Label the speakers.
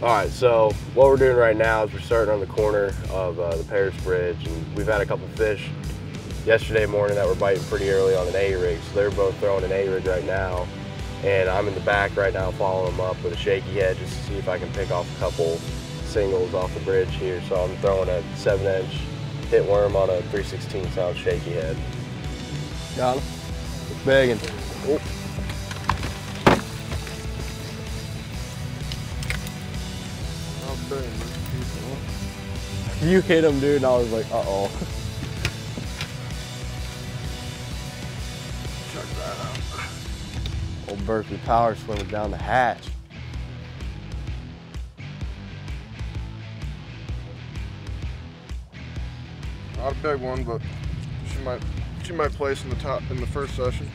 Speaker 1: All right, so what we're doing right now is we're starting on the corner of uh, the Paris Bridge, and we've had a couple fish yesterday morning that were biting pretty early on an A rig, so they're both throwing an A rig right now, and I'm in the back right now following them up with a shaky head just to see if I can pick off a couple singles off the bridge here. So I'm throwing a seven inch hit worm on a 316 ounce shaky head.
Speaker 2: Got him. Begging. Oh. You hit him, dude, and I was like, uh-oh.
Speaker 3: Check that out.
Speaker 2: Old Berkley Power swimming down the hatch.
Speaker 3: Not a big one, but she might she might place in the top in the first session.